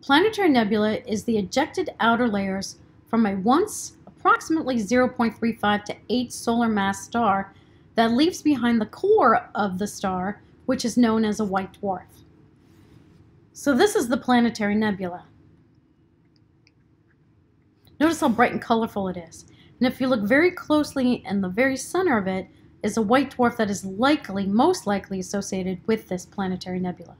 Planetary nebula is the ejected outer layers from a once approximately 0.35 to 8 solar mass star that leaves behind the core of the star, which is known as a white dwarf. So this is the planetary nebula. Notice how bright and colorful it is. And if you look very closely in the very center of it is a white dwarf that is likely, most likely associated with this planetary nebula.